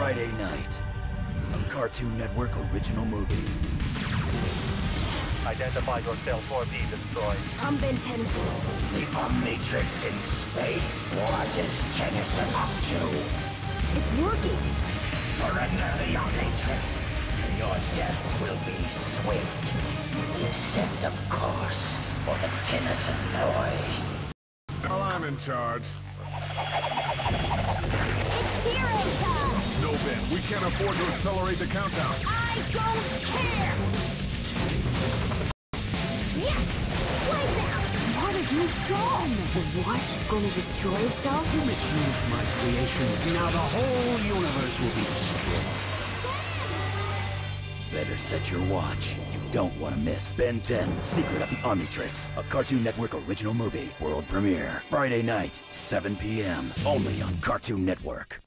Friday night. A Cartoon Network original movie. Identify yourself or be destroyed. I'm Ben Tennyson. The Omnitrix in space? What is Tennyson up to? It's working. Surrender the Omnitrix, and your deaths will be swift. Except, of course, for the Tennyson boy. Well, I'm in charge. We can't afford to accelerate the countdown. I don't care! Yes! Wipe out! What have you done? The watch is going to destroy itself? You misused my creation. Now the whole universe will be destroyed. Better set your watch. You don't want to miss Ben 10, Secret of the Omnitrix, a Cartoon Network original movie. World premiere. Friday night, 7 p.m. Only on Cartoon Network.